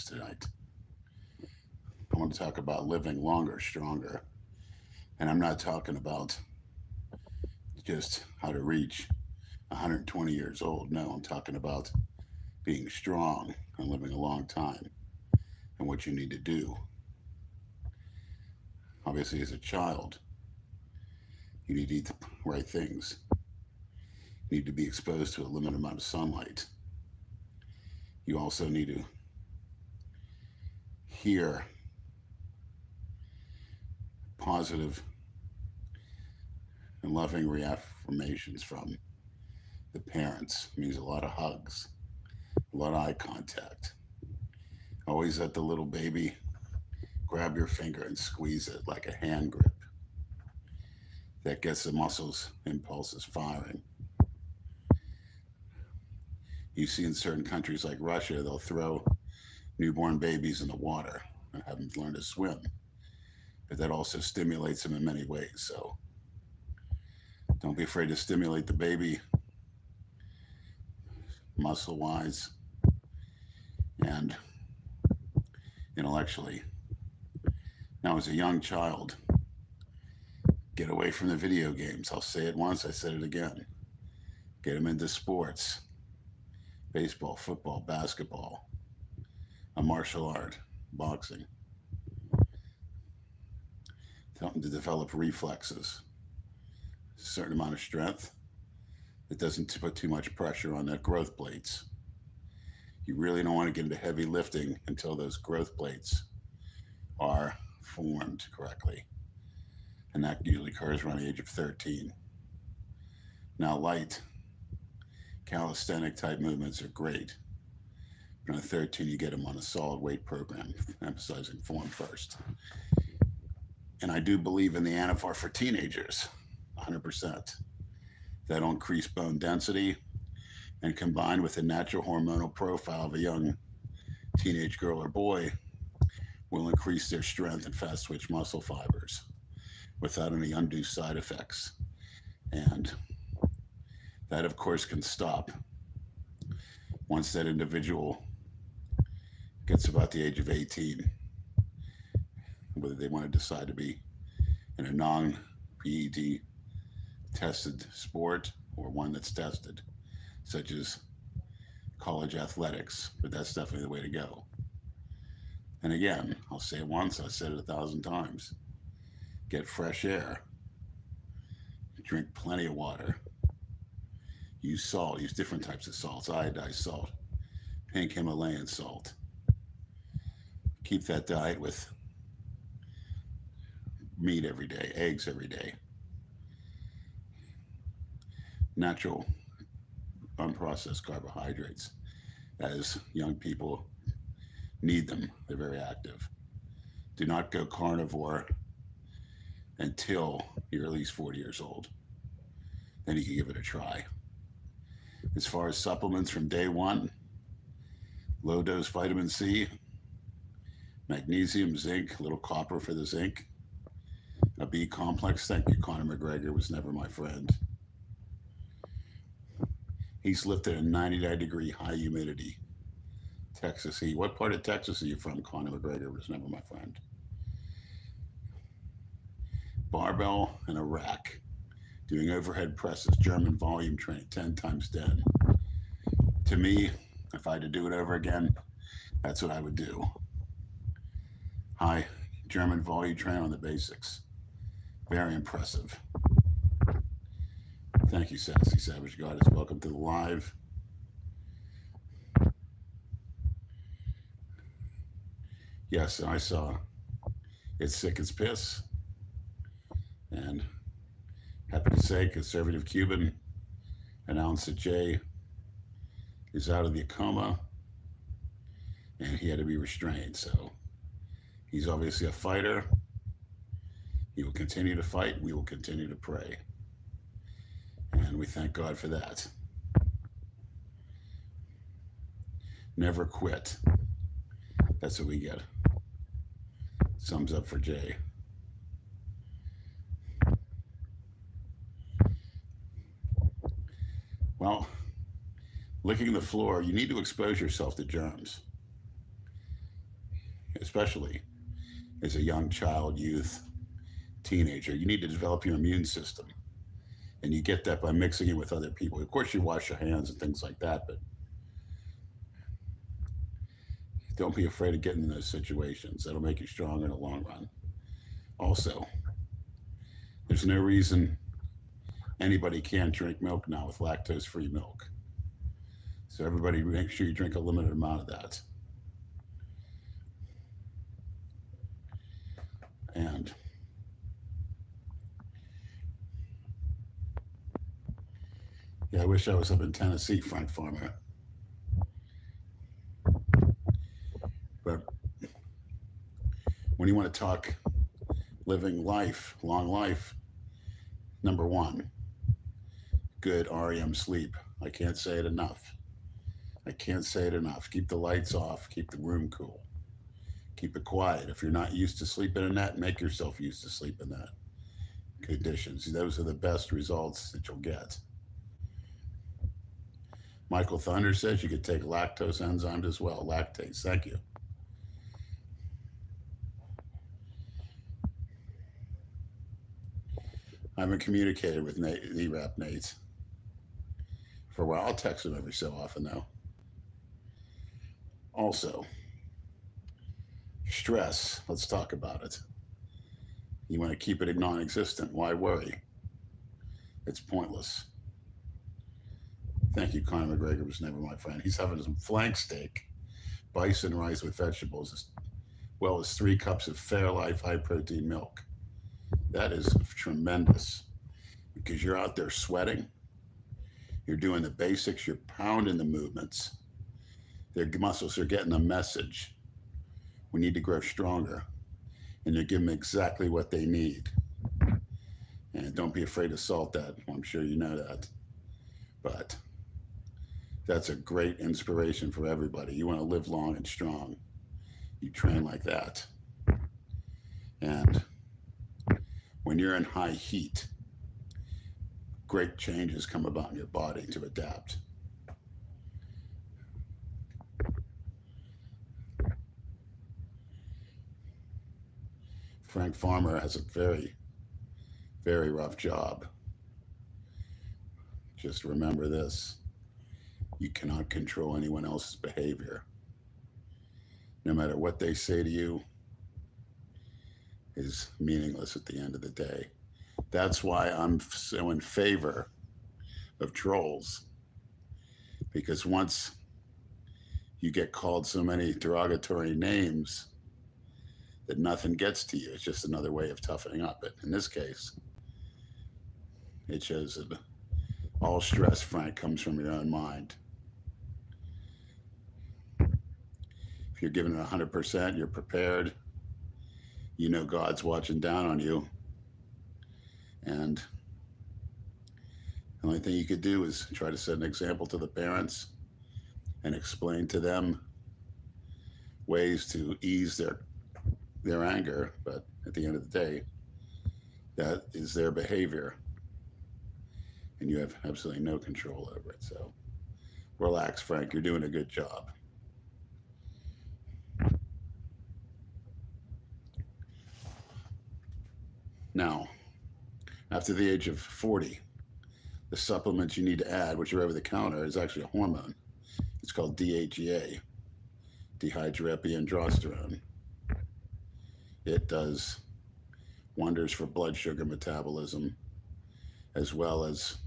tonight. I want to talk about living longer, stronger. And I'm not talking about just how to reach 120 years old. No, I'm talking about being strong and living a long time and what you need to do. Obviously, as a child, you need to eat the right things. You need to be exposed to a limited amount of sunlight. You also need to hear positive and loving reaffirmations from the parents. It means a lot of hugs, a lot of eye contact. Always let the little baby grab your finger and squeeze it like a hand grip. That gets the muscles impulses firing. You see in certain countries like Russia, they'll throw newborn babies in the water and have them learn to swim. But that also stimulates them in many ways. So don't be afraid to stimulate the baby muscle wise and intellectually. Now, as a young child, get away from the video games. I'll say it once, I said it again. Get them into sports baseball, football, basketball, a martial art, boxing. Help them to develop reflexes, a certain amount of strength that doesn't put too much pressure on that growth plates. You really don't want to get into heavy lifting until those growth plates are formed correctly. And that usually occurs around the age of 13. Now, light calisthenic type movements are great. On 13, you get them on a solid weight program, emphasizing form first. And I do believe in the Anavar for teenagers, 100%. That'll increase bone density and combined with the natural hormonal profile of a young teenage girl or boy will increase their strength and fast twitch muscle fibers without any undue side effects. And that, of course, can stop once that individual gets about the age of 18, whether they want to decide to be in a non PED tested sport or one that's tested, such as college athletics. But that's definitely the way to go. And again, I'll say it once, I said it a thousand times. Get fresh air. Drink plenty of water. Use salt, use different types of salts, iodized salt, pink Himalayan salt. Keep that diet with meat every day, eggs every day. Natural, unprocessed carbohydrates, as young people need them. They're very active. Do not go carnivore until you're at least 40 years old. Then you can give it a try. As far as supplements from day one, low dose vitamin C, magnesium, zinc, a little copper for the zinc, a B complex. Thank you, Conor McGregor was never my friend. He's lifted a 99 degree high humidity Texas heat. What part of Texas are you from? Conor McGregor was never my friend. Barbell and a rack. Doing overhead presses, German volume training, 10 times 10. To me, if I had to do it over again, that's what I would do. High German volume train on the basics. Very impressive. Thank you, Sassy Savage Goddess. Welcome to the live. Yes, I saw. It's sick as piss. And happy to say, conservative Cuban announced that Jay is out of the coma and he had to be restrained. So he's obviously a fighter. He will continue to fight. We will continue to pray. And we thank God for that. Never quit. That's what we get. Sums up for Jay. Well, licking the floor, you need to expose yourself to germs. especially as a young child, youth, teenager. You need to develop your immune system. And you get that by mixing it with other people. Of course, you wash your hands and things like that, but don't be afraid of getting in those situations. That'll make you stronger in the long run. Also, there's no reason anybody can't drink milk now with lactose free milk. So, everybody, make sure you drink a limited amount of that. And yeah, I wish I was up in Tennessee, Frank Farmer. But when you want to talk living life, long life, number one, good REM sleep. I can't say it enough. I can't say it enough. Keep the lights off, keep the room cool keep it quiet. If you're not used to sleeping in that, make yourself used to sleep in that conditions. Those are the best results that you'll get. Michael Thunder says you could take lactose enzymes as well. Lactase. Thank you. I haven't communicated with Nate, E-Rap Nate for a while. I'll text him every so often, though. Also, Stress, let's talk about it. You want to keep it non existent. Why worry? It's pointless. Thank you, Conor McGregor was never my friend. He's having some flank steak, bison rice with vegetables, as well as three cups of Fairlife high protein milk. That is tremendous because you're out there sweating, you're doing the basics, you're pounding the movements. Their muscles are getting a message. We need to grow stronger. And you give them exactly what they need. And don't be afraid to salt that. I'm sure you know that. But that's a great inspiration for everybody. You want to live long and strong. You train like that. And when you're in high heat, great changes come about in your body to adapt. Frank Farmer has a very, very rough job. Just remember this you cannot control anyone else's behavior. No matter what they say to you, is meaningless at the end of the day. That's why I'm so in favor of trolls. Because once you get called so many derogatory names, that nothing gets to you. It's just another way of toughening up. But in this case, it shows that all stress, Frank, comes from your own mind. If you're giving it 100%, you're prepared. You know God's watching down on you. And the only thing you could do is try to set an example to the parents and explain to them ways to ease their their anger, but at the end of the day, that is their behavior. And you have absolutely no control over it. So relax, Frank. You're doing a good job. Now, after the age of 40, the supplements you need to add, which are over the counter, is actually a hormone. It's called DHEA, dehydroepiandrosterone. It does wonders for blood sugar metabolism, as well as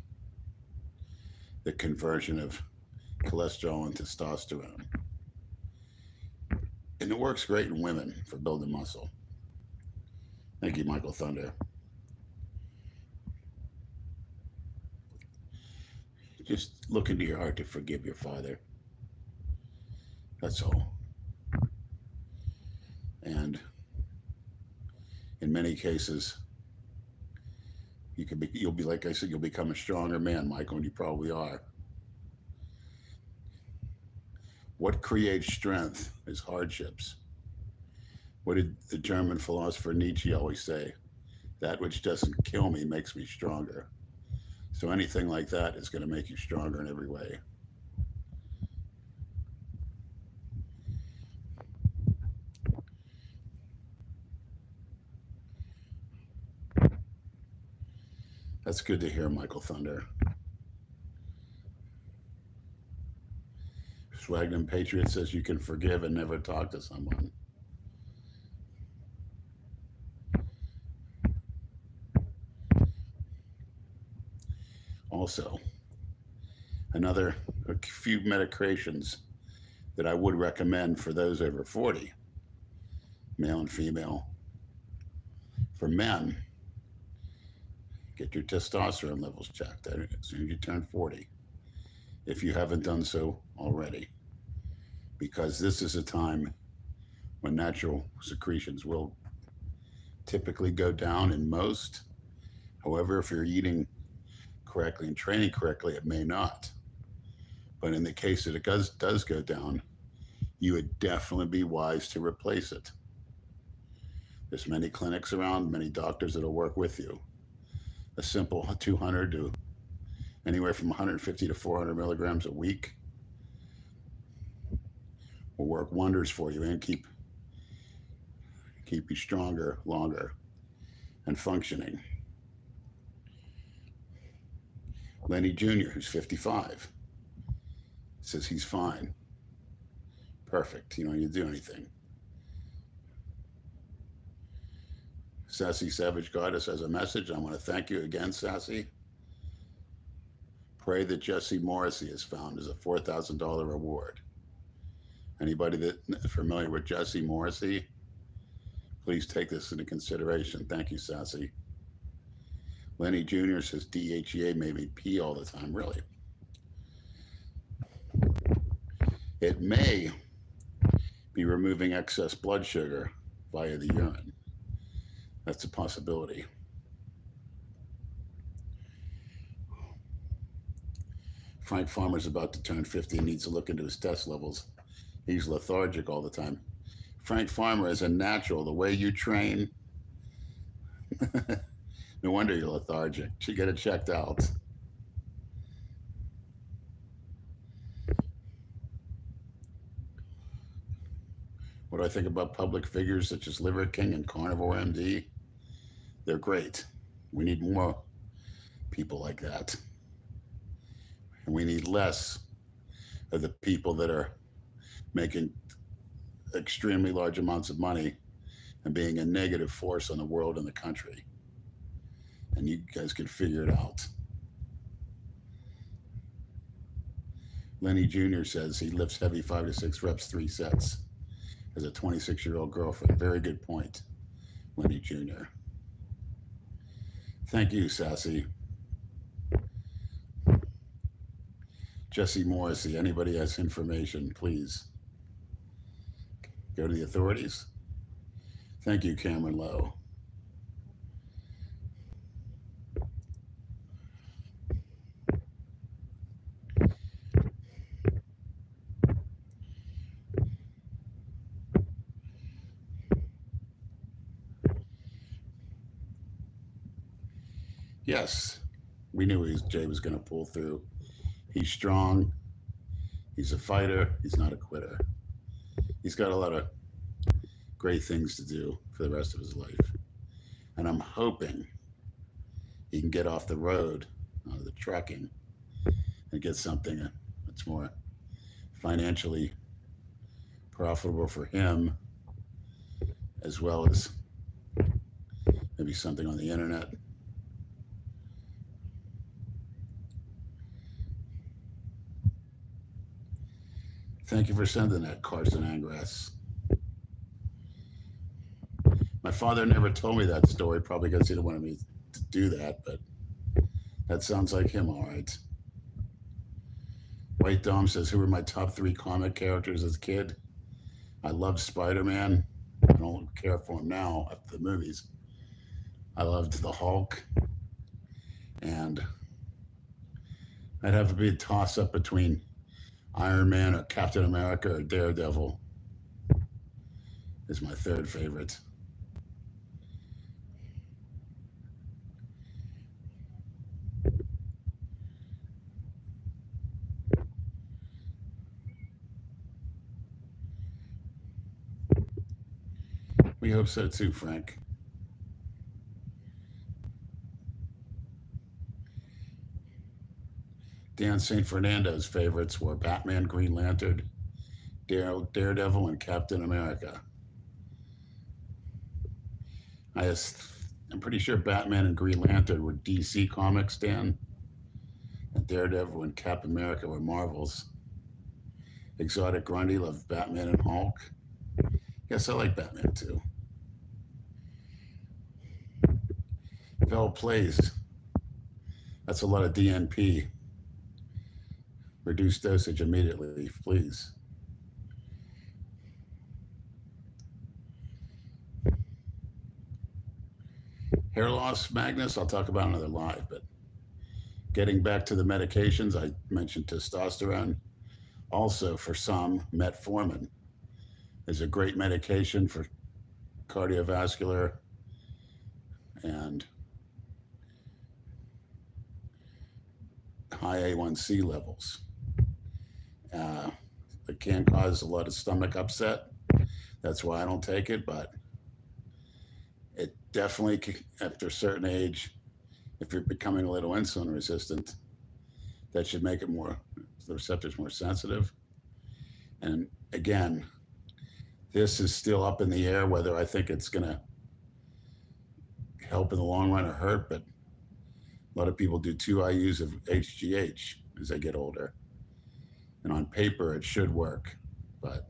the conversion of cholesterol and testosterone. And it works great in women for building muscle. Thank you, Michael Thunder. Just look into your heart to forgive your father. That's all. And in many cases, you can be, you'll be, like I said, you'll become a stronger man, Michael, and you probably are. What creates strength is hardships. What did the German philosopher Nietzsche always say? That which doesn't kill me makes me stronger. So anything like that is going to make you stronger in every way. That's good to hear, Michael Thunder. Swagnum Patriot says you can forgive and never talk to someone. Also, another a few medications that I would recommend for those over 40, male and female. For men, get your testosterone levels checked as soon as you turn 40, if you haven't done so already, because this is a time when natural secretions will typically go down in most. However, if you're eating correctly and training correctly, it may not. But in the case that it does, does go down, you would definitely be wise to replace it. There's many clinics around, many doctors that'll work with you. A simple 200 to anywhere from 150 to 400 milligrams a week will work wonders for you and keep keep you stronger longer and functioning. Lenny Jr., who's 55, says he's fine. Perfect. You don't need to do anything. Sassy Savage Goddess has a message. I want to thank you again, Sassy. Pray that Jesse Morrissey is found as a $4,000 reward. Anybody that familiar with Jesse Morrissey, please take this into consideration. Thank you, Sassy. Lenny Jr. says DHEA made me pee all the time. Really? It may be removing excess blood sugar via the urine. That's a possibility. Frank Farmer's about to turn 50 and needs to look into his test levels. He's lethargic all the time. Frank Farmer is a natural. The way you train, no wonder you're lethargic. Should get it checked out. What do I think about public figures such as Liver King and Carnivore MD? They're great. We need more people like that. And we need less of the people that are making extremely large amounts of money and being a negative force on the world and the country. And you guys can figure it out. Lenny Jr. says he lifts heavy five to six reps, three sets as a 26 year old girlfriend. Very good point, Lenny Jr. Thank you, Sassy. Jesse Morrissey, anybody has information, please go to the authorities. Thank you, Cameron Lowe. Yes, we knew he, Jay was going to pull through. He's strong. He's a fighter. He's not a quitter. He's got a lot of great things to do for the rest of his life. And I'm hoping he can get off the road, out of the trucking, and get something that's more financially profitable for him, as well as maybe something on the internet. Thank you for sending that, Carson Angrass. My father never told me that story, probably because he didn't want me to do that, but that sounds like him, all right. White Dom says, Who were my top three comic characters as a kid? I loved Spider Man. I don't care for him now after the movies. I loved the Hulk. And I'd have to be a toss up between Iron Man or Captain America or Daredevil is my third favorite. We hope so too, Frank. Dan St. Fernando's favorites were Batman, Green Lantern, Dare, Daredevil, and Captain America. I I'm pretty sure Batman and Green Lantern were DC Comics, Dan. And Daredevil and Cap America were Marvels. Exotic Grundy loved Batman and Hulk. Yes, I like Batman too. Vel plays. That's a lot of DNP. Reduce dosage immediately, please. Hair loss, Magnus, I'll talk about another live, but getting back to the medications, I mentioned testosterone. Also, for some, metformin is a great medication for cardiovascular and high A1C levels. Uh, it can cause a lot of stomach upset. That's why I don't take it, but it definitely, after a certain age, if you're becoming a little insulin resistant, that should make it more, the receptors more sensitive. And again, this is still up in the air whether I think it's going to help in the long run or hurt, but a lot of people do two IUs of HGH as they get older. And on paper, it should work, but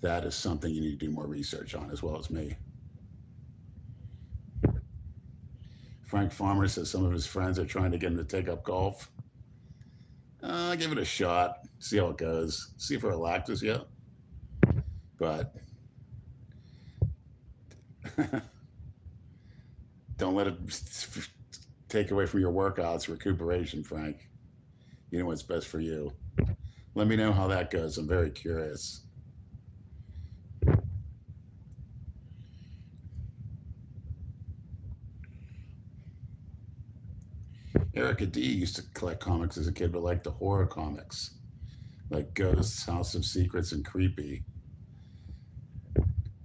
that is something you need to do more research on as well as me. Frank Farmer says some of his friends are trying to get him to take up golf. Uh, give it a shot, see how it goes, see if it relaxes you. But don't let it take away from your workouts, recuperation, Frank. You know what's best for you. Let me know how that goes. I'm very curious. Erica D used to collect comics as a kid, but liked the horror comics, like Ghosts, House of Secrets, and Creepy.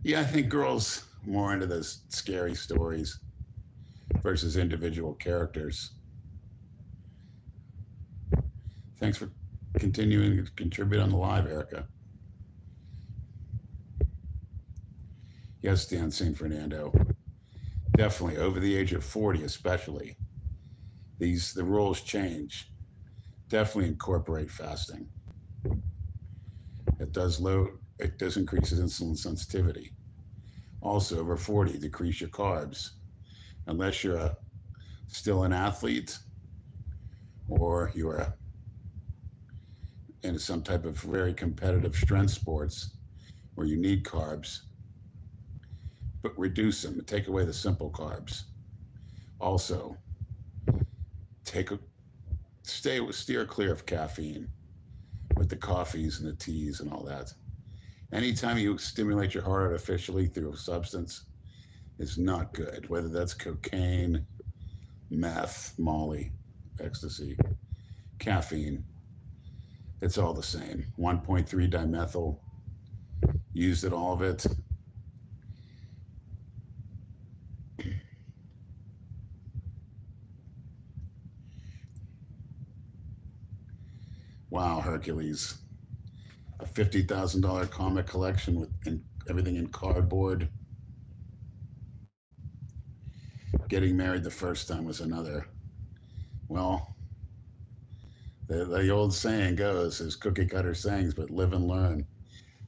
Yeah, I think girls more into those scary stories versus individual characters. Thanks for continuing to contribute on the live, Erica. Yes, Dan St. Fernando. Definitely over the age of 40, especially. These the rules change. Definitely incorporate fasting. It does low, it does increase insulin sensitivity. Also, over 40, decrease your carbs unless you're a, still an athlete or you're in some type of very competitive strength sports where you need carbs, but reduce them, and take away the simple carbs. Also, take a stay steer clear of caffeine with the coffees and the teas and all that. Anytime you stimulate your heart artificially through a substance, is not good, whether that's cocaine, meth, molly, ecstasy, caffeine. It's all the same. 1.3 dimethyl, used it all of it. Wow, Hercules. A $50,000 comic collection with everything in cardboard. Getting married the first time was another. Well, the, the old saying goes, there's cookie cutter sayings, but live and learn.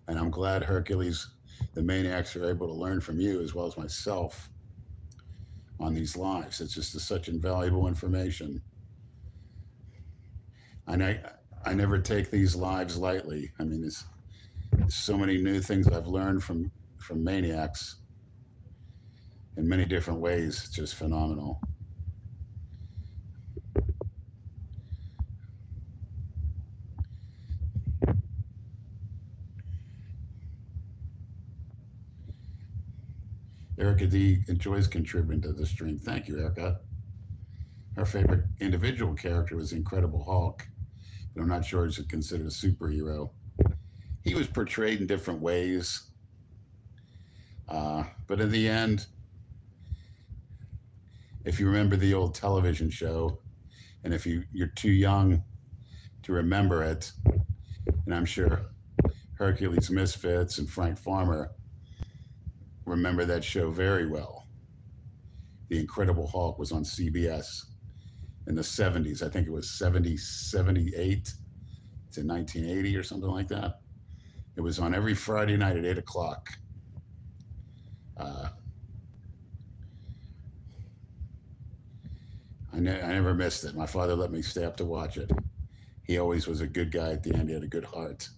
And I'm glad Hercules, the maniacs, are able to learn from you as well as myself on these lives. It's just such invaluable information. And I, I never take these lives lightly. I mean, there's so many new things I've learned from from maniacs in many different ways. It's just phenomenal. Erica D enjoys contributing to the stream. Thank you, Erica. Her favorite individual character was Incredible Hulk but I'm not sure he's considered a superhero. He was portrayed in different ways. Uh, but in the end, if you remember the old television show, and if you, you're too young to remember it, and I'm sure Hercules Misfits and Frank Farmer remember that show very well. The Incredible Hulk was on CBS in the 70s. I think it was 70, 78 to 1980 or something like that. It was on every Friday night at 8 o'clock. Uh, I, ne- I never missed it. My father let me stay up to watch it. He always was a good guy at the end. He had a good heart.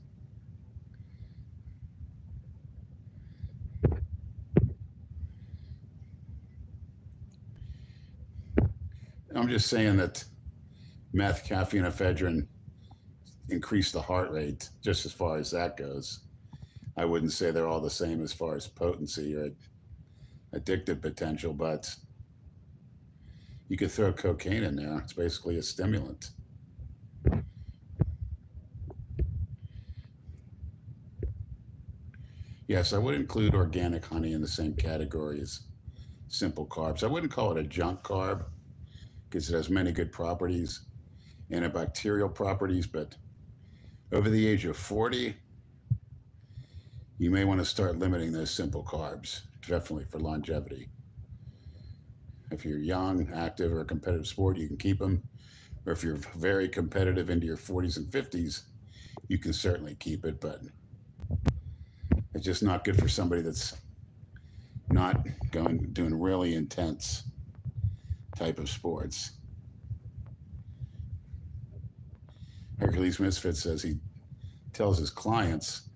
I'm just saying that meth, caffeine, ephedrine increase the heart rate just as far as that goes. I wouldn't say they're all the same as far as potency or addictive potential, but you could throw cocaine in there. It's basically a stimulant. Yes, I would include organic honey in the same category as simple carbs. I wouldn't call it a junk carb because it has many good properties, antibacterial properties, but over the age of 40, you may want to start limiting those simple carbs, definitely for longevity. If you're young, active, or a competitive sport, you can keep them. Or if you're very competitive into your 40s and 50s, you can certainly keep it, but it's just not good for somebody that's not going doing really intense type of sports. Hercules Misfit says he tells his clients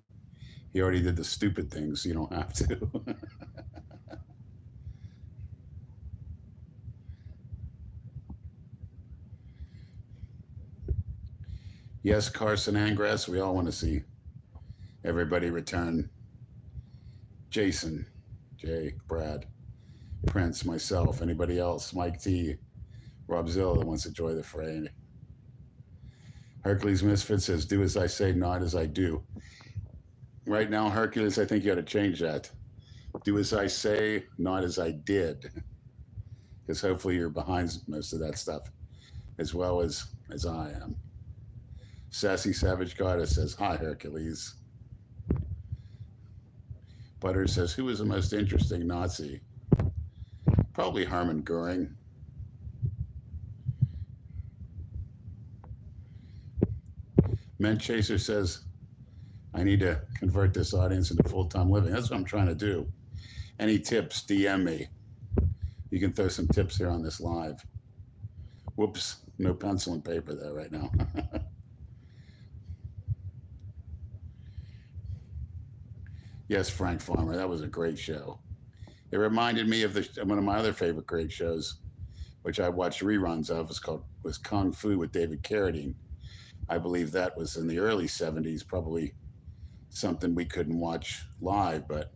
he already did the stupid things, you don't have to. yes, Carson Angrass, we all want to see everybody return. Jason, Jay, Brad. Prince, myself, anybody else, Mike T, Rob Zilla that wants to join the fray. Hercules Misfit says, do as I say, not as I do. Right now, Hercules, I think you got to change that. Do as I say, not as I did. Because hopefully you're behind most of that stuff as well as as I am. Sassy Savage Goddess says, Hi, Hercules. Butter says, Who was the most interesting Nazi? Probably Hermann Goering. Men Chaser says, I need to convert this audience into full time living. That's what I'm trying to do. Any tips, DM me. You can throw some tips here on this live. Whoops, no pencil and paper there right now. yes, Frank Farmer, that was a great show. It reminded me of the, one of my other favorite great shows, which I watched reruns of. was called was Kung Fu with David Carradine. I believe that was in the early '70s, probably something we couldn't watch live, but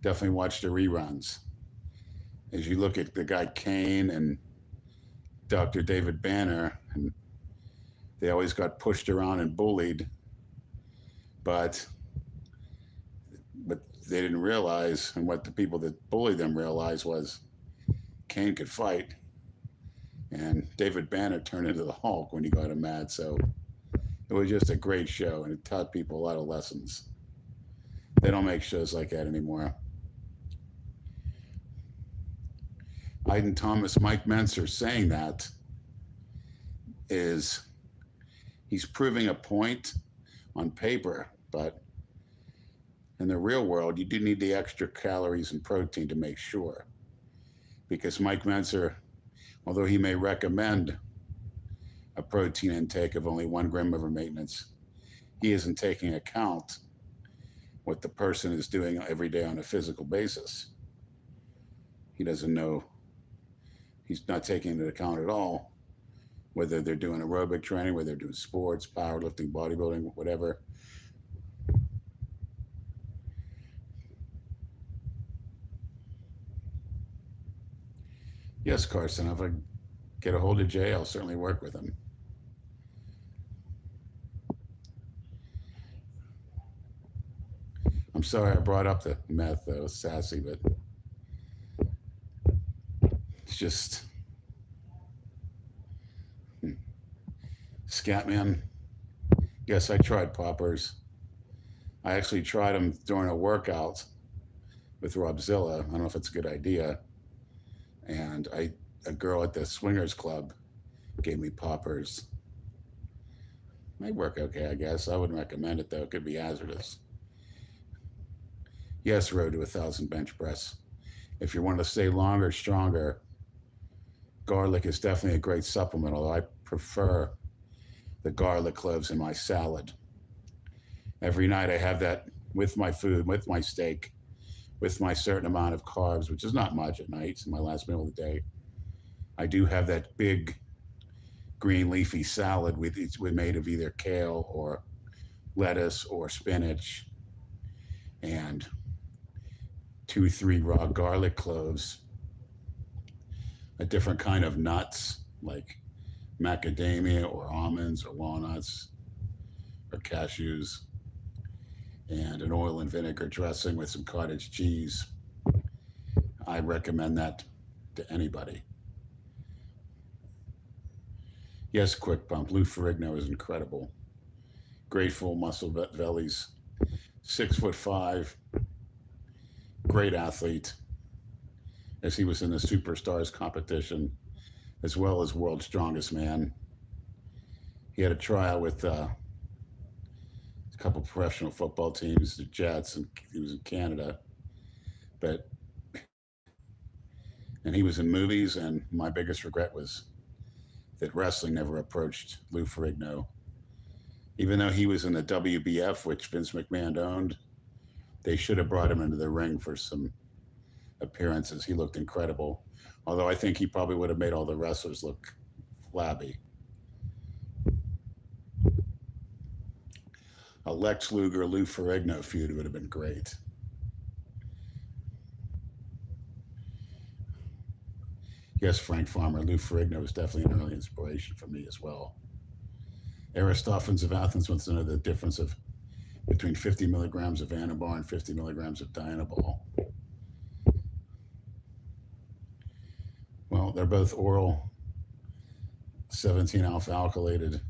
definitely watched the reruns. As you look at the guy Caine and Dr. David Banner, and they always got pushed around and bullied, but they didn't realize, and what the people that bullied them realized was Caine could fight. And David Banner turned into the Hulk when he got him mad. So it was just a great show, and it taught people a lot of lessons. They don't make shows like that anymore. Iden Thomas, Mike Mentzer saying that is he's proving a point on paper, but in the real world, you do need the extra calories and protein to make sure. Because Mike Mentzer, although he may recommend a protein intake of only one gram over maintenance, he isn't taking account what the person is doing every day on a physical basis. He doesn't know, he's not taking into account at all whether they're doing aerobic training, whether they're doing sports, powerlifting, bodybuilding, whatever Yes, Carson, if I get a hold of Jay, I'll certainly work with him. I'm sorry I brought up the meth, though, sassy, but it's just. Hmm. Scatman. Yes, I tried poppers. I actually tried them during a workout with Robzilla. I don't know if it's a good idea. And I, a girl at the swingers club gave me poppers. Might work okay, I guess. I wouldn't recommend it though. It could be hazardous. Yes, road to a thousand bench press. If you want to stay longer, stronger, garlic is definitely a great supplement, although I prefer the garlic cloves in my salad. Every night I have that with my food, with my steak, with my certain amount of carbs, which is not much at night. It's my last meal of the day. I do have that big green leafy salad with it's made of either kale or lettuce or spinach and two, three raw garlic cloves, a different kind of nuts like macadamia or almonds or walnuts or cashews, and an oil and vinegar dressing with some cottage cheese. I recommend that to anybody. Yes, quick pump. Lou Ferrigno is incredible. Grateful muscle bellies. Six foot five. Great athlete. As he was in the Superstars competition as well as world's strongest man. He had a tryout with uh, a couple professional football teams, the Jets, and he was in Canada. But and he was in movies, and my biggest regret was that wrestling never approached Lou Ferrigno. Even though he was in the WBF, which Vince McMahon owned, they should have brought him into the ring for some appearances. He looked incredible. Although I think he probably would have made all the wrestlers look flabby. A Lex Luger, Lou Ferrigno feud would have been great. Yes, Frank Farmer, Lou Ferrigno was definitely an early inspiration for me as well. Aristophanes of Athens wants to know the difference of between 50 milligrams of Anavar and 50 milligrams of Dianabol. Well, they're both oral 17 alpha alkylated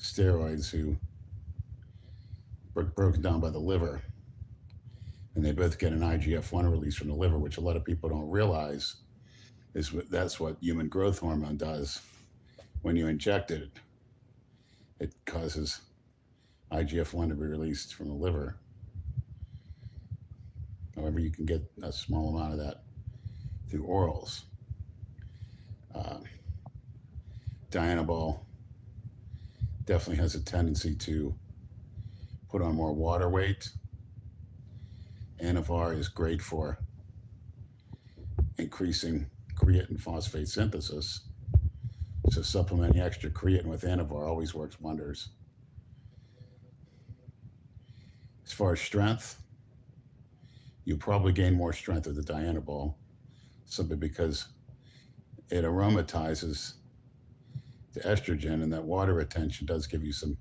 steroids who broken down by the liver. And they both get an IGF 1 release from the liver, which a lot of people don't realize is what, that's what human growth hormone does. When you inject it, it causes IGF 1 to be released from the liver. However, you can get a small amount of that through orals. Uh, Dianabol definitely has a tendency to put on more water weight. Anavar is great for increasing creatine phosphate synthesis. So supplementing extra creatine with Anavar always works wonders. As far as strength, you probably gain more strength with the Dianabol simply because it aromatizes the estrogen, and that water retention does give you some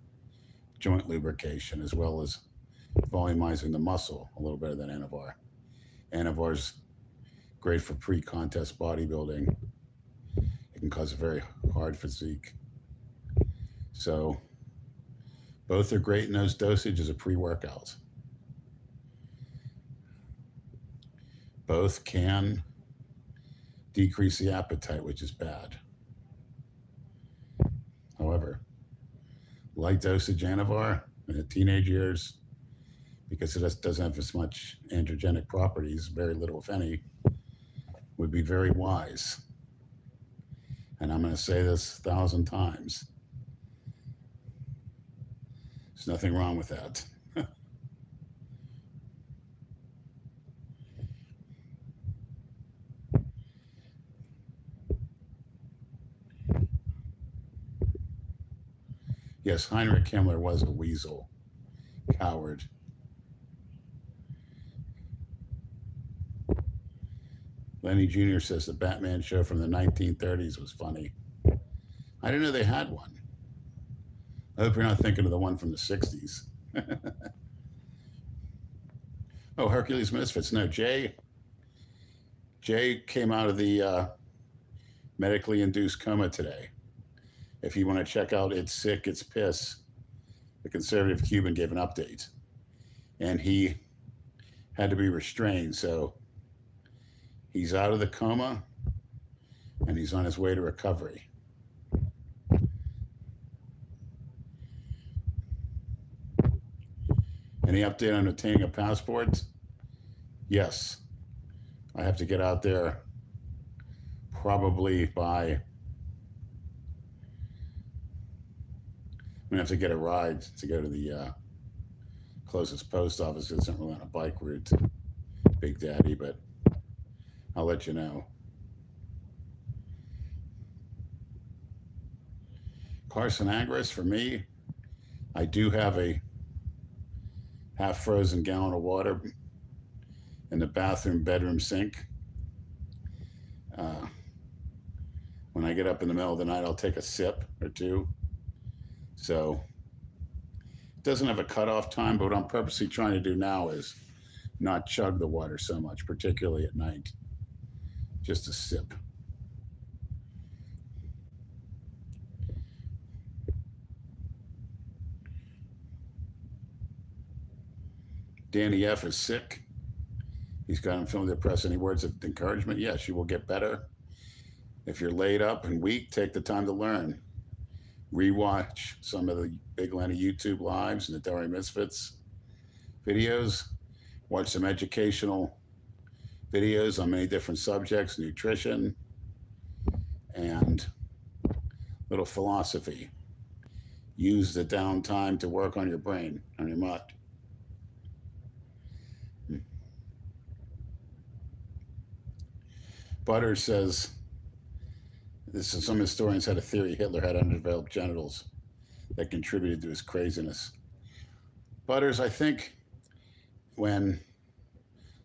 joint lubrication as well as volumizing the muscle a little better than Anavar. Anavar's great for pre-contest bodybuilding. It can cause a very hard physique. So both are great in those dosages of pre-workouts. Both can decrease the appetite, which is bad. However, light dosage Anavar in the teenage years, because it doesn't have as much androgenic properties, very little, if any, would be very wise. And I'm going to say this a thousand times. There's nothing wrong with that. Yes, Heinrich Himmler was a weasel, coward. Lenny Jr. says the Batman show from the 1930s was funny. I didn't know they had one. I hope you're not thinking of the one from the 60s. oh, Hercules Misfits. No, Jay. Jay came out of the uh, medically induced coma today if you want to check out It's Sick, It's Piss, the conservative Cuban gave an update. And he had to be restrained. So he's out of the coma and he's on his way to recovery. Any update on obtaining a passport? Yes. I have to get out there probably by. Gonna have to get a ride to go to the uh, closest post office. It's not really on a bike route, Big Daddy, but I'll let you know. Carson Agris, for me, I do have a half frozen gallon of water in the bathroom bedroom sink. Uh, when I get up in the middle of the night, I'll take a sip or two. So it doesn't have a cutoff time, but what I'm purposely trying to do now is not chug the water so much, particularly at night. Just a sip. Danny F is sick. He's got him feeling depressed. Any words of encouragement? Yes, you will get better. If you're laid up and weak, take the time to learn. Rewatch some of the Big Atlanta YouTube lives and the Delray Misfits videos. Watch some educational videos on many different subjects, nutrition, and little philosophy. Use the downtime to work on your brain, on your mind. Hmm. Butter says this is some historians had a theory Hitler had underdeveloped genitals that contributed to his craziness. Butters, I think when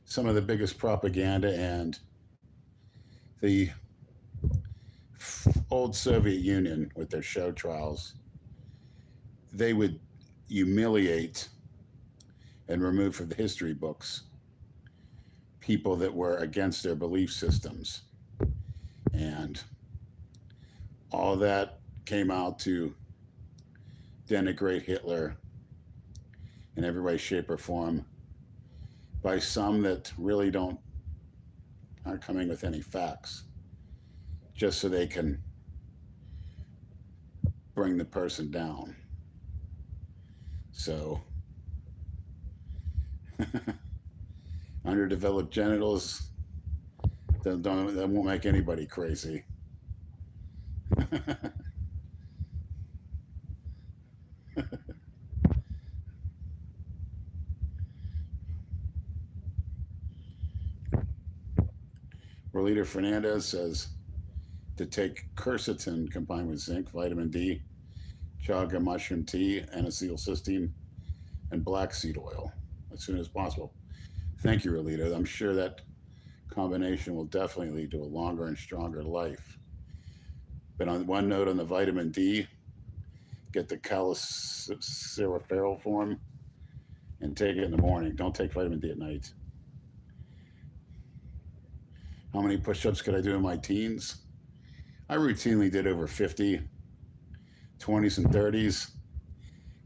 some of the biggest propaganda and the old Soviet Union with their show trials, they would humiliate and remove from the history books people that were against their belief systems. And all that came out to denigrate Hitler in every way, shape, or form by some that really don't aren't coming with any facts, just so they can bring the person down. So underdeveloped genitals that that won't make anybody crazy. Rolita Fernandez says to take quercetin combined with zinc, vitamin D, chaga mushroom tea, N-acetylcysteine, and black seed oil as soon as possible. Thank you, Rolita. I'm sure that combination will definitely lead to a longer and stronger life. But on one note on the vitamin D, get the calciferol form and take it in the morning. Don't take vitamin D at night. How many push-ups could I do in my teens? I routinely did over 50, 20s and 30s.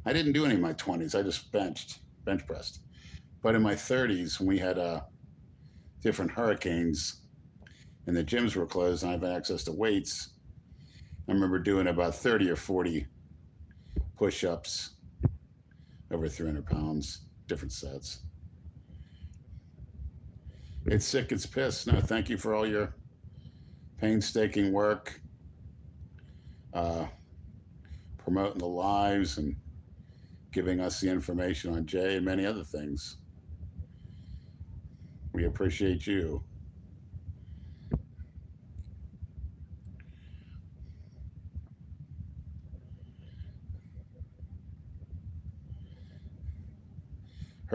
I didn't do any in my 20s. I just benched, bench pressed. But in my 30s, when we had uh, different hurricanes and the gyms were closed and I had access to weights, I remember doing about 30 or 40 push ups over 300 pounds, different sets. It's sick, it's pissed. No, thank you for all your painstaking work, uh, promoting the lives and giving us the information on Jay and many other things. We appreciate you.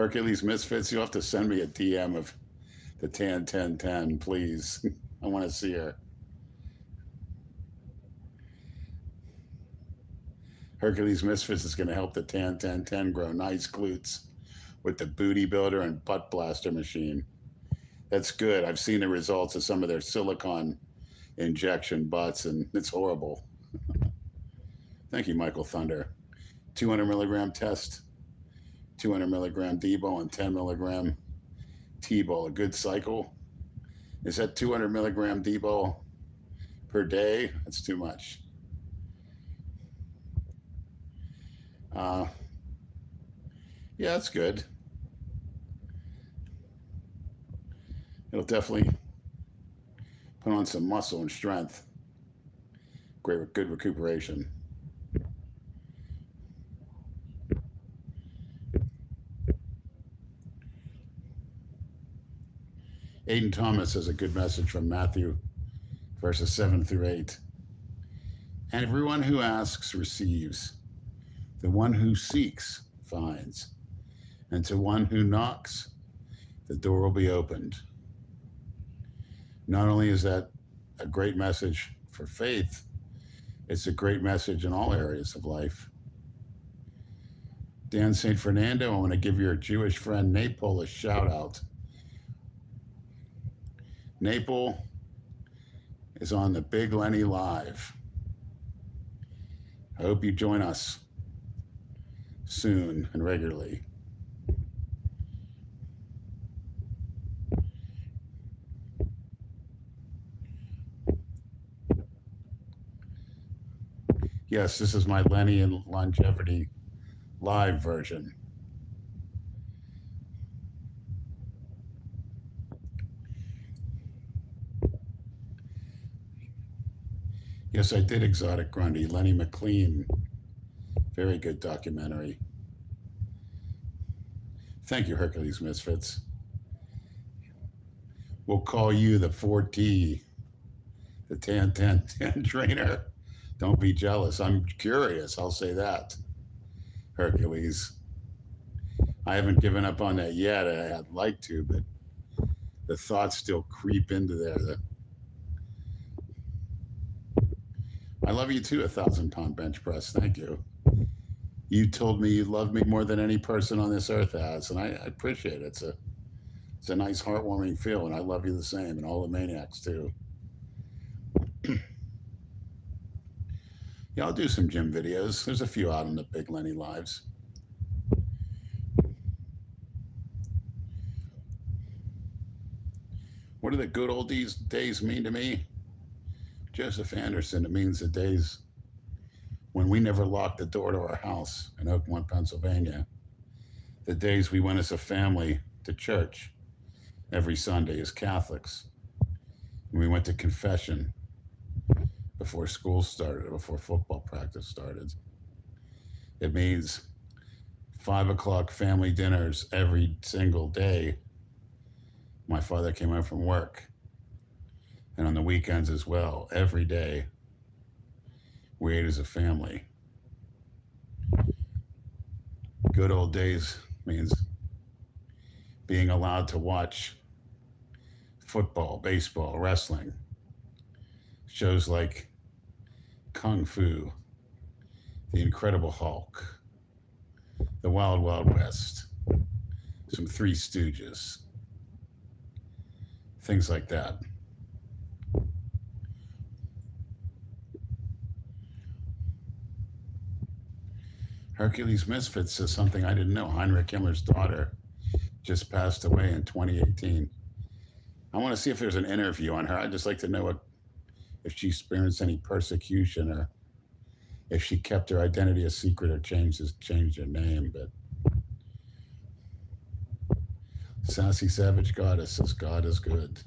Hercules Misfits, you'll have to send me a DM of the tan 10 10, please. I want to see her. Hercules Misfits is going to help the tan 10 10 grow nice glutes with the booty builder and butt blaster machine that's good. I've seen the results of some of their silicone injection butts, and it's horrible. Thank you, Michael Thunder. 200 milligram test, 200 milligram D-bol and 10 milligram T-bol, a good cycle. Is that 200 milligram D-bol per day? That's too much. Uh, yeah, that's good. It'll definitely put on some muscle and strength. Great, good recuperation. Aiden Thomas has a good message from Matthew, verses 7 through 8. And everyone who asks receives, the one who seeks finds, and to one who knocks, the door will be opened. Not only is that a great message for faith, it's a great message in all areas of life. Dan St. Fernando, I want to give your Jewish friend Napol a shout out. Napol is on the Big Lenny Live. I hope you join us soon and regularly. Yes, this is my Lenny and Longevity live version. Yes, I did Exotic Grundy, Lenny McLean. Very good documentary. Thank you, Hercules Misfits. We'll call you the 4T, the Tan Tan Tan trainer. Don't be jealous. I'm curious. I'll say that. Hercules. I haven't given up on that yet. I'd like to, but the thoughts still creep into there. I love you too, a thousand pound bench press. Thank you. You told me you love me more than any person on this earth has, and I, I appreciate it. It's a it's a nice, heartwarming feel, and I love you the same, and all the maniacs too. Yeah, I'll do some gym videos. There's a few out on the Big Lenny Lives. What do the good old days mean to me? Joseph Anderson, it means the days when we never locked the door to our house in Oakmont, Pennsylvania. The days we went as a family to church every Sunday as Catholics. And we went to confession before school started, before football practice started. It means five o'clock family dinners every single day. My father came home from work, and on the weekends as well, every day. We ate as a family. Good old days means being allowed to watch football, baseball, wrestling, shows like Kung Fu, The Incredible Hulk, The Wild Wild West, some Three Stooges, things like that. Hercules Misfits says something I didn't know. Heinrich Himmler's daughter just passed away in 2018. I want to see if there's an interview on her. I'd just like to know what if she experienced any persecution or if she kept her identity a secret or changed changed her name. But Sassy Savage Goddess says God is good.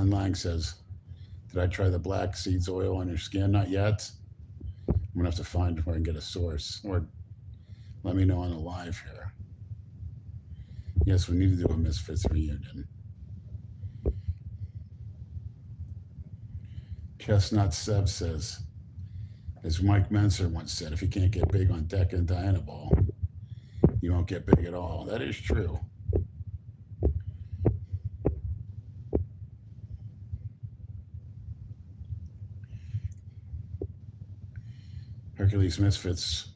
Milan Lang says, Did I try the black seeds oil on your skin? Not yet. I'm gonna have to find where I can get a source or let me know on the live here. Yes, we need to do a Misfits reunion. Chestnut Sev says, as Mike Mentzer once said, if you can't get big on Deca and Dianabol, you won't get big at all. That is true. Hercules Misfits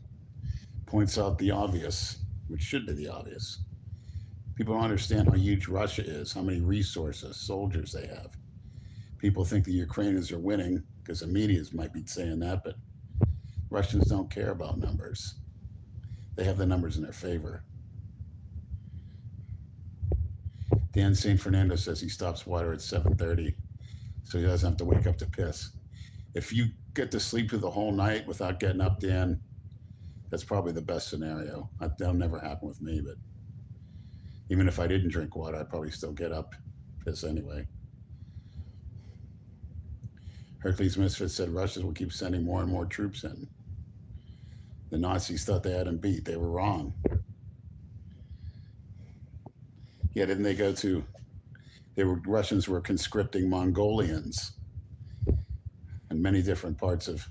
points out the obvious, which should be the obvious. People don't understand how huge Russia is, how many resources, soldiers they have. People think the Ukrainians are winning because the medias might be saying that, but Russians don't care about numbers. They have the numbers in their favor. Dan St. Fernando says he stops water at 7:30, so he doesn't have to wake up to piss. If you get to sleep through the whole night without getting up, Dan, that's probably the best scenario. That'll never happen with me, but even if I didn't drink water, I'd probably still get up, piss anyway. Hercules Misfit said Russians will keep sending more and more troops in. The Nazis thought they had him beat. They were wrong. Yeah, didn't they go to? They were Russians were conscripting Mongolians in many different parts of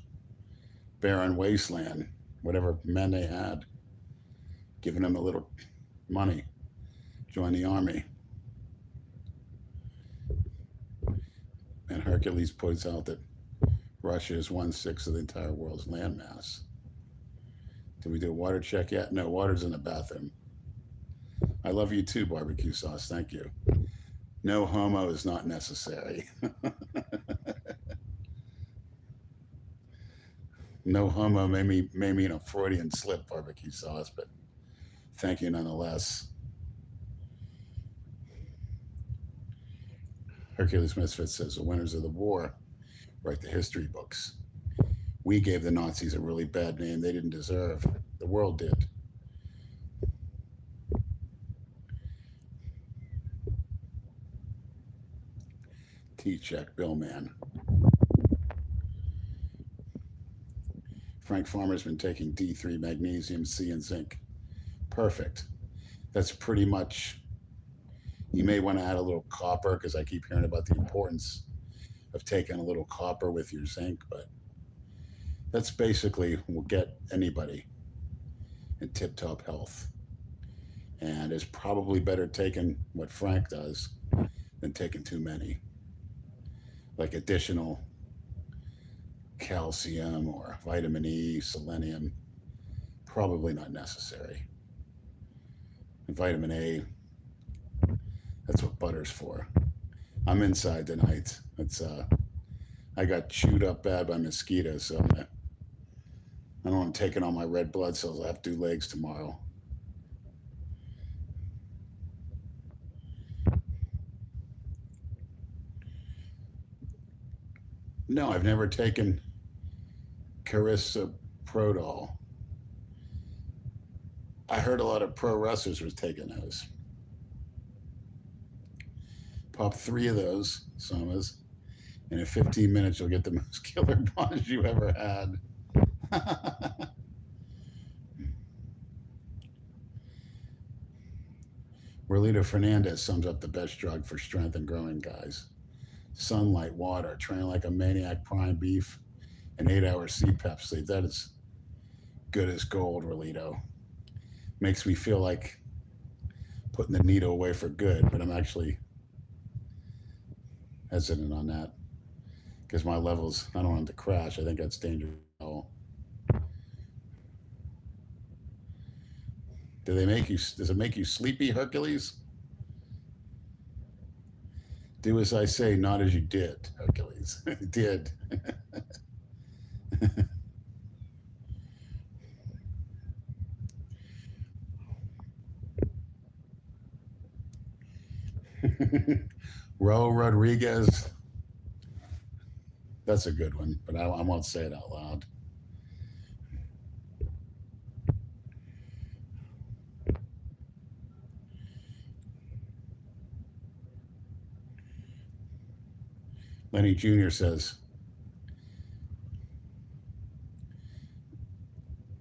barren wasteland, whatever men they had, giving them a little money, join the army. And Hercules points out that Russia is one sixth of the entire world's landmass. Did we do a water check yet? No, water's in the bathroom. I love you too, barbecue sauce. Thank you. No homo is not necessary. no homo may, me, may a Freudian slip, barbecue sauce, but thank you nonetheless. Hercules Misfit says the winners of the war write the history books. We gave the Nazis a really bad name they didn't deserve. The world did. T-check, Bill Man. Frank Farmer's been taking D3, magnesium, C, and zinc. Perfect. That's pretty much, you may want to add a little copper because I keep hearing about the importance of taking a little copper with your zinc, but that's basically will get anybody in tip-top health. And it's probably better taking what Frank does than taking too many like additional calcium or vitamin E, selenium, probably not necessary. And vitamin A, that's what butter's for. I'm inside tonight. It's uh, I got chewed up bad by mosquitoes, so I'm, I don't want to take it on my red blood cells. I have to do legs tomorrow. No, I've never taken Carissa Prodol. I heard a lot of pro wrestlers was taking those. Pop three of those somas, and in 15 minutes you'll get the most killer buzz you ever had. Rolito Fernandez sums up the best drug for strength and growing guys sunlight, water, train like a maniac, prime beef, and eight hour CPAP sleep. That is good as gold, Rolito. Makes me feel like putting the needle away for good, but I'm actually hesitant on that because my levels, I don't want to crash. I think that's dangerous. Do they make you, does it make you sleepy, Hercules? Do as I say, not as you did, Hercules. did. Ro Rodriguez. That's a good one, but I, I won't say it out loud. Lenny Jr. says,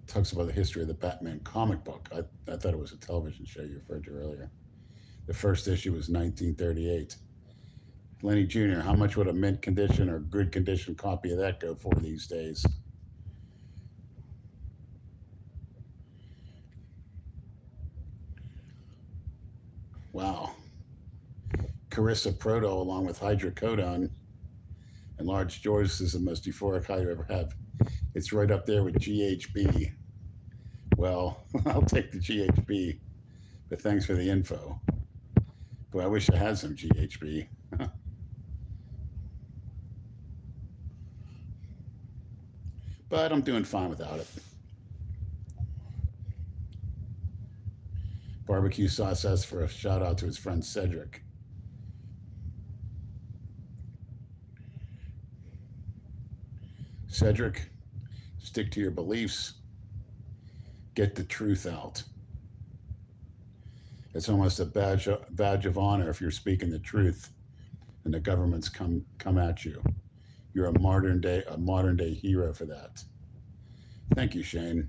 talks about the history of the Batman comic book. I, I thought it was a television show you referred to earlier. The first issue was 1938. Lenny Jr., how much would a mint condition or good condition copy of that go for these days? Wow. carisoprodol, along with hydrocodone, and large George is the most euphoric high you ever have. It's right up there with GHB. Well, I'll take the GHB, but thanks for the info. Boy, I wish I had some GHB. but I'm doing fine without it. Barbecue sauce asks for a shout out to his friend Cedric. Cedric, stick to your beliefs, get the truth out. It's almost a badge, badge of honor if you're speaking the truth and the governments come come at you. You're a modern day a modern day hero for that. Thank you, Shane.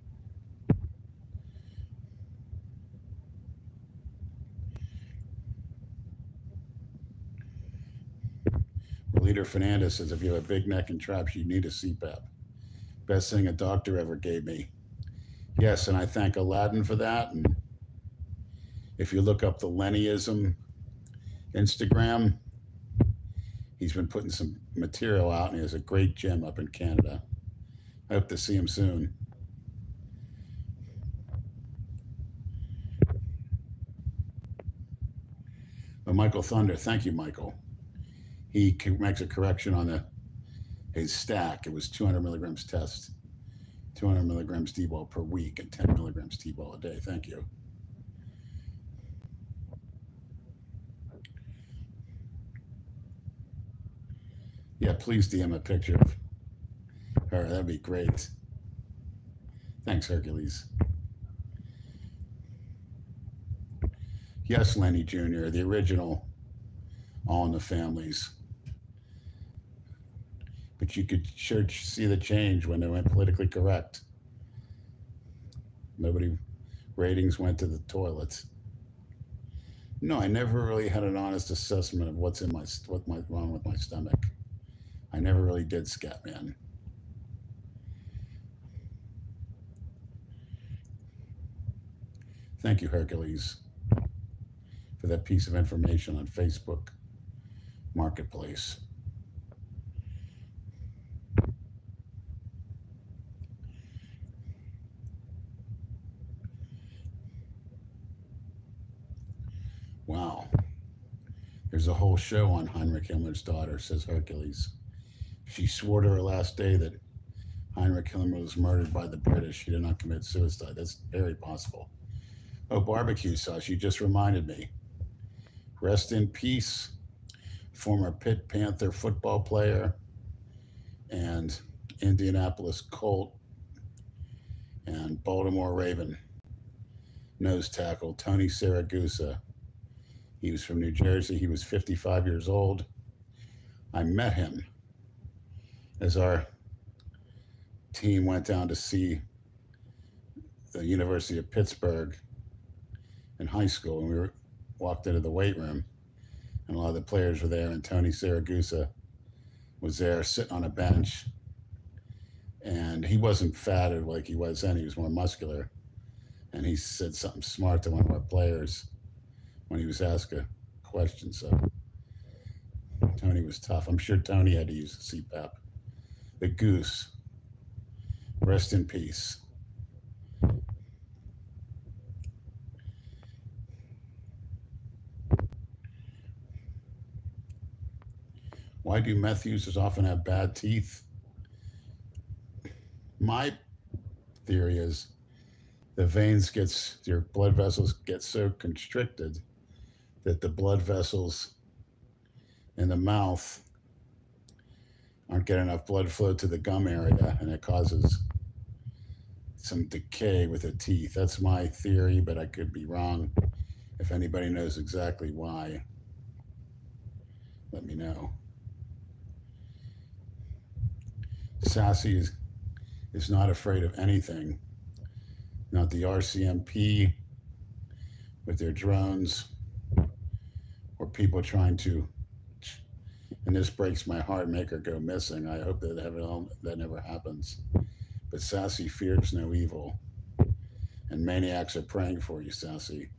Leader Fernandez says if you have a big neck and traps, you need a CPAP. Best thing a doctor ever gave me. Yes, and I thank Aladdin for that. And if you look up the Lennyism Instagram, he's been putting some material out and he has a great gym up in Canada. I hope to see him soon. But Michael Thunder, thank you, Michael he makes a correction on the his stack. It was 200 milligrams test, 200 milligrams T-bol per week, and 10 milligrams T-bol a day. Thank you. Yeah, please DM a picture of her. That'd be great. Thanks, Hercules. Yes, Lenny Jr., the original All in the Families but you could sure see the change when they went politically correct. Nobody ratings went to the toilets. No, I never really had an honest assessment of what's in my what my wrong with my stomach. I never really did Scatman. Thank you, Hercules, for that piece of information on Facebook Marketplace. Wow. There's a whole show on Heinrich Himmler's daughter, says Hercules. She swore to her last day that Heinrich Himmler was murdered by the British. He did not commit suicide. That's very possible. Oh, barbecue sauce. You just reminded me. Rest in peace, former Pitt Panther football player and Indianapolis Colt and Baltimore Raven nose tackle Tony Siragusa he was from New Jersey. He was 55 years old. I met him as our team went down to see the University of Pittsburgh in high school. And we were, walked into the weight room, and a lot of the players were there. And Tony Siragusa was there sitting on a bench. And he wasn't fatted like he was then, he was more muscular. And he said something smart to one of our players when he was asked a question. So Tony was tough. I'm sure Tony had to use the CPAP. The goose. Rest in peace. Why do meth users often have bad teeth? My theory is the veins gets your blood vessels get so constricted that the blood vessels in the mouth aren't getting enough blood flow to the gum area and it causes some decay with the teeth. That's my theory, but I could be wrong. If anybody knows exactly why, let me know. Sassy is, is not afraid of anything. Not the RCMP with their drones people trying to, and this breaks my heart, make her go missing. I hope that that never happens. But Sassy fears no evil, and maniacs are praying for you, Sassy.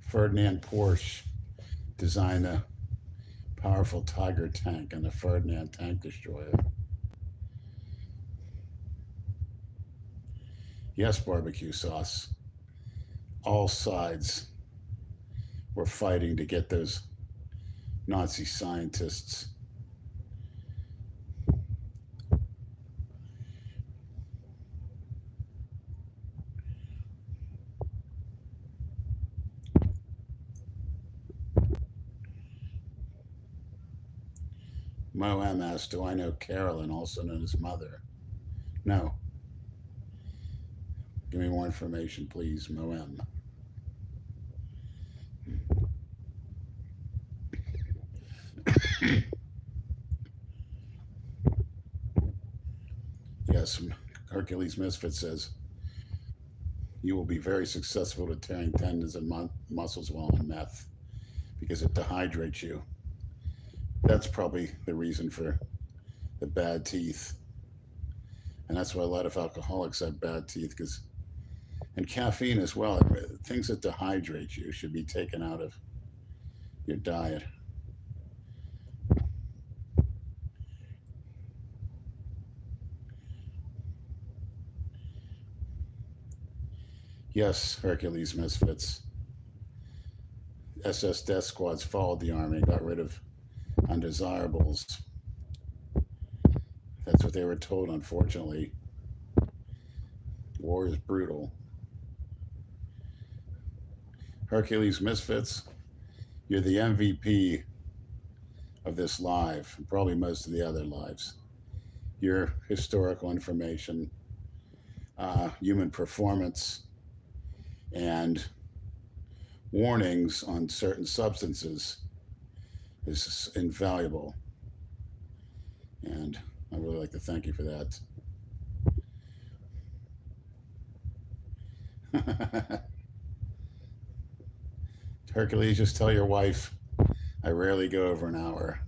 Ferdinand Porsche designed a powerful Tiger tank and the Ferdinand tank destroyer. Yes, barbecue sauce. All sides were fighting to get those Nazi scientists. Mo M asked, Do I know Carolyn, also known as Mother? No. Give me more information, please, Mo M. yes, Hercules Misfit says, you will be very successful at tearing tendons and mu- muscles while on meth because it dehydrates you. That's probably the reason for the bad teeth. And that's why a lot of alcoholics have bad teeth because, and caffeine as well, uh, things that dehydrate you should be taken out of your diet. Yes, Hercules Misfits. SS Death Squads followed the army, got rid of undesirables. That's what they were told, unfortunately. War is brutal. Hercules Misfits, you're the MVP of this live, and probably most of the other lives. Your historical information, uh, human performance, and warnings on certain substances is invaluable. And I really like to thank you for that. Hercules, just tell your wife I rarely go over an hour.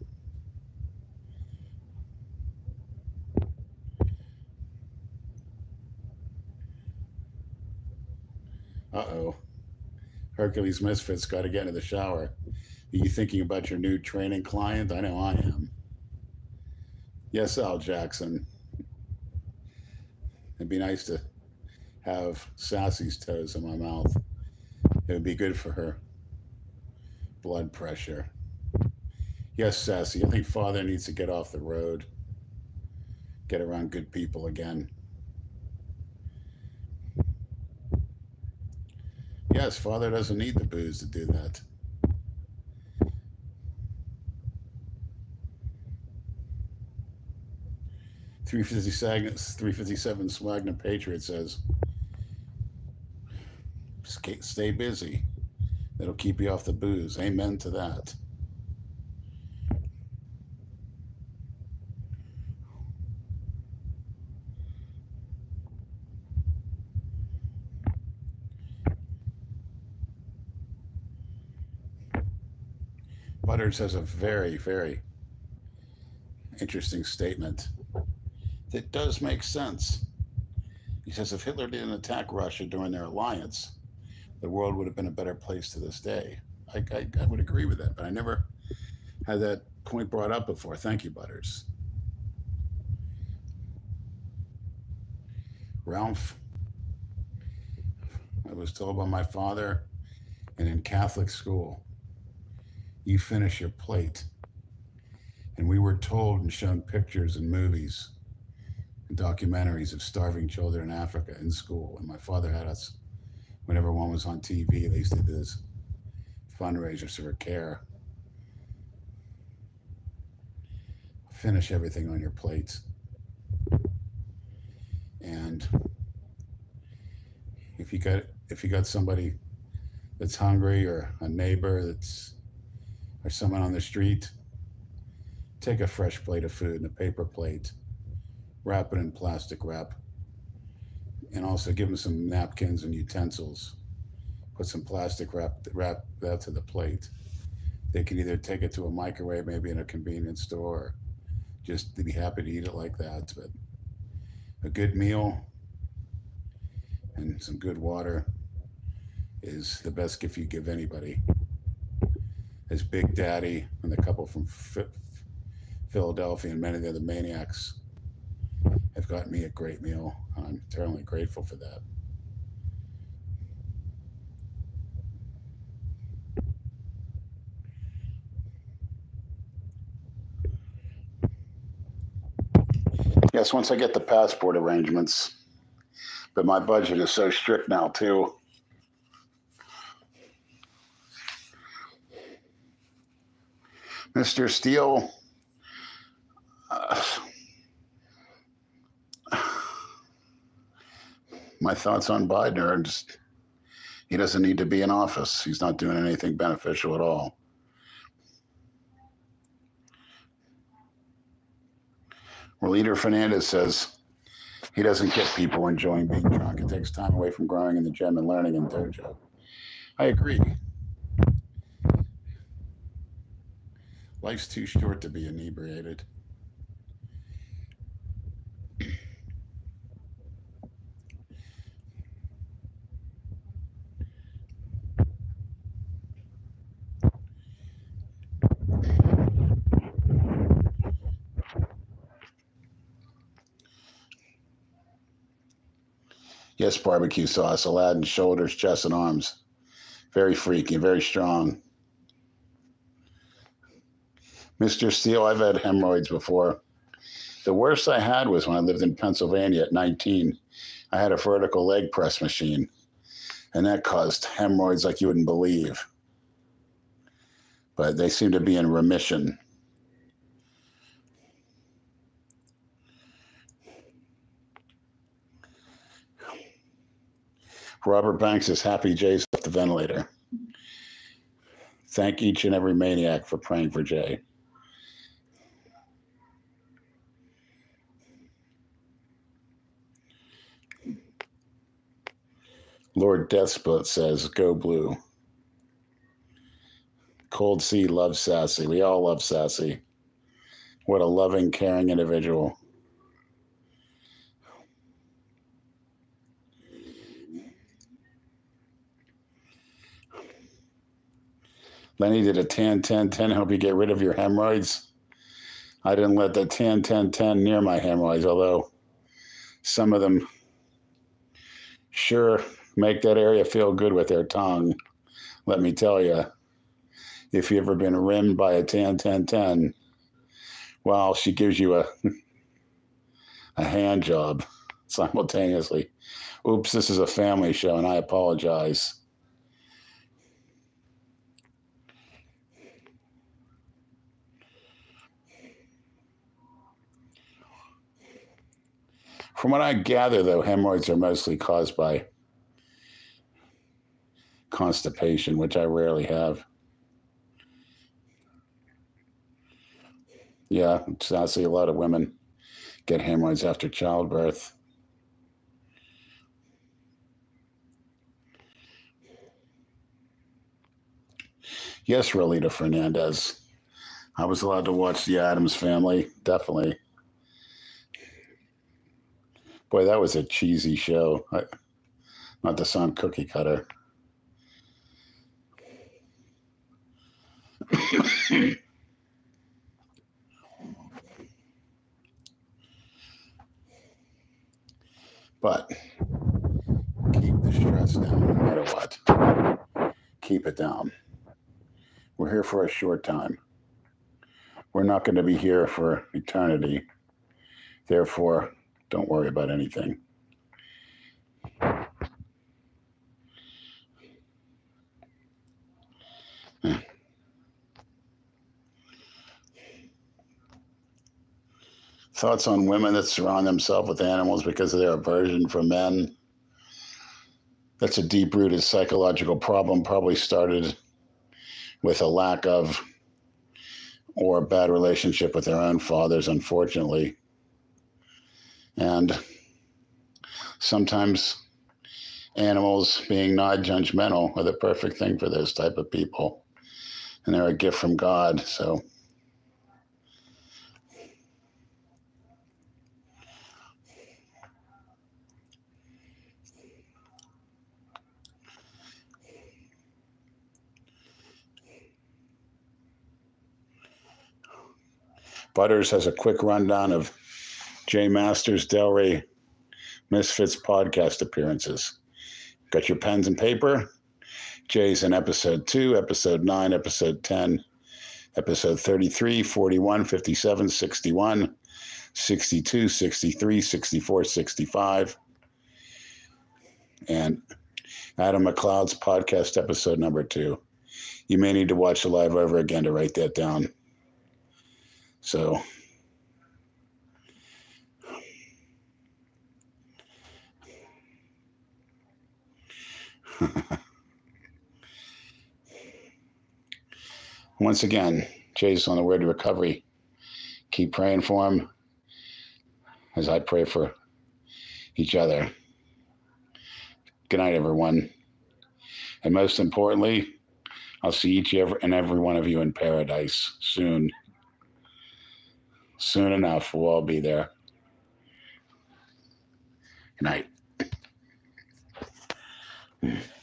Uh oh. Hercules Misfits got to get into the shower. Are you thinking about your new training client? I know I am. Yes, Al Jackson. It'd be nice to have Sassy's toes in my mouth. It would be good for her blood pressure. Yes, Sassy, I think father needs to get off the road, get around good people again. Yes, father doesn't need the booze to do that. Three fifty seven, three fifty seven Swagner Patriot says, "Stay busy. That'll keep you off the booze." Amen to that. Butters has a very, very interesting statement that does make sense. He says if Hitler didn't attack Russia during their alliance, the world would have been a better place to this day. I, I, I would agree with that, but I never had that point brought up before. Thank you, Butters. Ralph, I was told by my father and in Catholic school you finish your plate. And we were told and shown pictures and movies and documentaries of starving children in Africa in school. And my father had us, whenever one was on TV, they used to do this fundraisers for care. Finish everything on your plates. And if you got if you got somebody that's hungry or a neighbor that's or someone on the street, take a fresh plate of food in a paper plate, wrap it in plastic wrap, and also give them some napkins and utensils. Put some plastic wrap, wrap that to the plate. They can either take it to a microwave, maybe in a convenience store, or just be happy to eat it like that. But a good meal and some good water is the best gift you give anybody As Big Daddy and the couple from Philadelphia and many of the other maniacs have gotten me a great meal. I'm eternally grateful for that. Yes, once I get the passport arrangements, but my budget is so strict now, too. Mr. Steele my thoughts on Biden are just he doesn't need to be in office. He's not doing anything beneficial at all. Well, Leader Fernandez says he doesn't get people enjoying being drunk. It takes time away from growing in the gym and learning in dojo. I agree. Life's too short to be inebriated. Yes, barbecue sauce, Aladdin shoulders, chest, and arms. Very freaky, very strong. Mr. Steele, I've had hemorrhoids before. The worst I had was when I lived in Pennsylvania at 19. I had a vertical leg press machine, and that caused hemorrhoids like you wouldn't believe. But they seem to be in remission. Robert Banks is happy Jay's off the ventilator. Thank each and every maniac for praying for Jay. Lord Deathsplit says, Go blue. Cold Sea loves Sassy. We all love Sassy. What a loving, caring individual. Lenny did a 10 10 10 help you get rid of your hemorrhoids. I didn't let the 10 10 10 near my hemorrhoids, although some of them sure make that area feel good with their tongue. Let me tell you, if you've ever been rimmed by a 10 10 10, well, she gives you a, a hand job simultaneously. Oops, this is a family show, and I apologize. From what I gather, though, hemorrhoids are mostly caused by constipation, which I rarely have. Yeah, I see a lot of women get hemorrhoids after childbirth. Yes, Rolita Fernandez. I was allowed to watch the Addams Family, definitely. Boy, that was a cheesy show. I, not to sound cookie cutter. but keep the stress down no matter what. Keep it down. We're here for a short time. We're not going to be here for eternity. Therefore, don't worry about anything. Hmm. Thoughts on women that surround themselves with animals because of their aversion for men? That's a deep rooted psychological problem, probably started with a lack of or a bad relationship with their own fathers, unfortunately. And sometimes animals being non judgmental are the perfect thing for those type of people. And they're a gift from God. So Butters has a quick rundown of Jay Masters, Delray Misfits podcast appearances. Got your pens and paper? Jay's in episode two, episode nine, episode 10, episode 33, 41, 57, 61, 62, 63, 64, 65. And Adam McLeod's podcast episode number two. You may need to watch the live over again to write that down. So Once again, Jay's on the way to recovery. Keep praying for him as I pray for each other. Good night, everyone. And most importantly, I'll see each and every one of you in paradise soon. Soon enough, we'll all be there. Good night. Mm-hmm.